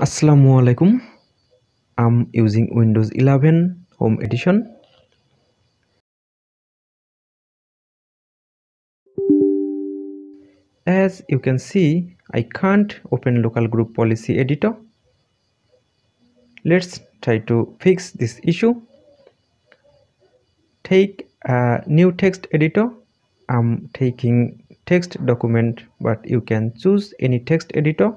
Assalamu alaikum. I'm using Windows 11 Home Edition. As you can see, I can't open local group policy editor. Let's try to fix this issue. Take a new text editor. I'm taking text document but you can choose any text editor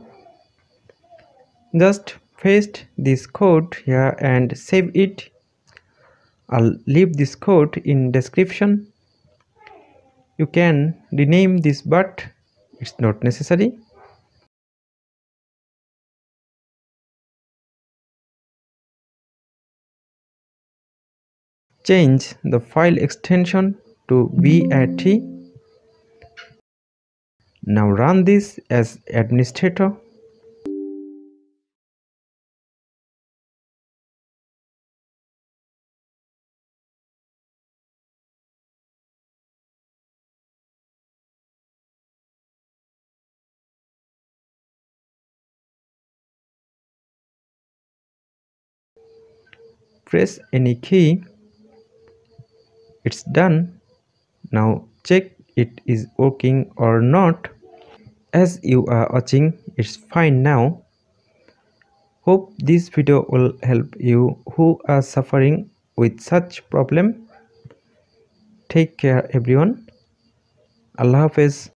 just paste this code here and save it. I'll leave this code in description. You can rename this but it's not necessary. Change the file extension to bat now run this as administrator press any key it's done. Now check it is working or not. As you are watching it's fine now. Hope this video will help you who are suffering with such problem. Take care everyone. Allah hafiz